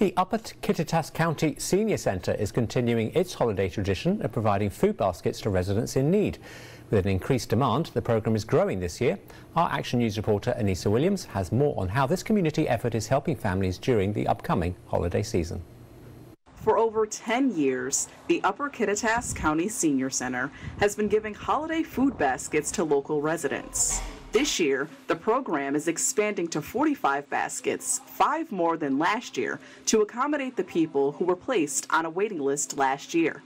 The Upper Kittitas County Senior Centre is continuing its holiday tradition of providing food baskets to residents in need. With an increased demand, the programme is growing this year. Our Action News reporter Anisa Williams has more on how this community effort is helping families during the upcoming holiday season. For over 10 years, the Upper Kittitas County Senior Center has been giving holiday food baskets to local residents. This year, the program is expanding to 45 baskets, five more than last year, to accommodate the people who were placed on a waiting list last year.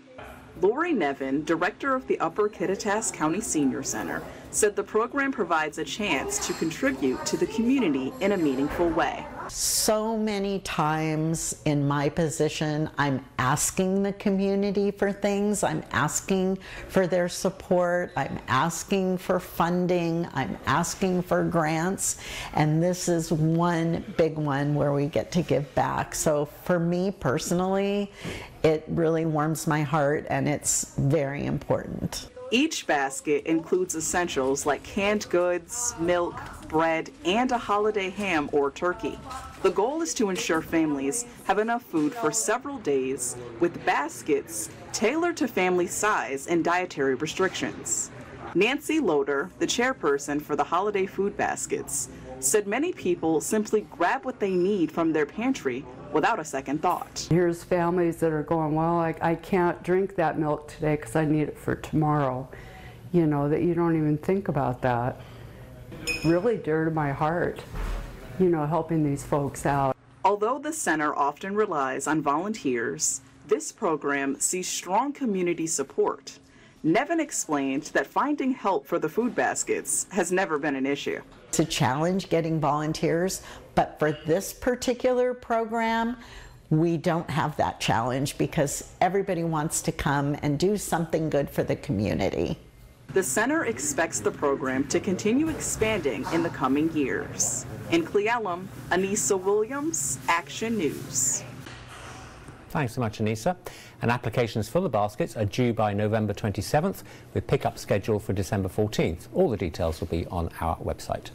Lori Nevin, director of the Upper Kittitas County Senior Center, said the program provides a chance to contribute to the community in a meaningful way. So many times in my position, I'm asking the community for things. I'm asking for their support. I'm asking for funding. I'm asking for grants. And this is one big one where we get to give back. So for me personally, it really warms my heart and it's very important. Each basket includes essentials like canned goods, milk, bread, and a holiday ham or turkey. The goal is to ensure families have enough food for several days with baskets tailored to family size and dietary restrictions. Nancy Loader, the chairperson for the holiday food baskets, said many people simply grab what they need from their pantry without a second thought. Here's families that are going, well, I, I can't drink that milk today because I need it for tomorrow. You know, that you don't even think about that. Really dear to my heart, you know, helping these folks out. Although the center often relies on volunteers, this program sees strong community support. Nevin explained that finding help for the food baskets has never been an issue. It's a challenge getting volunteers, but for this particular program, we don't have that challenge because everybody wants to come and do something good for the community. The center expects the program to continue expanding in the coming years. In Cle Elum, Anisa Williams, Action News. Thanks so much, Anisa. And applications for the baskets are due by November 27th with pickup scheduled for December 14th. All the details will be on our website.